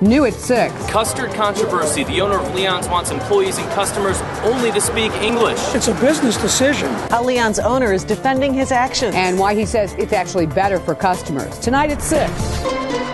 New at 6. Custard controversy. The owner of Leon's wants employees and customers only to speak English. It's a business decision. How Leon's owner is defending his actions. And why he says it's actually better for customers. Tonight at 6.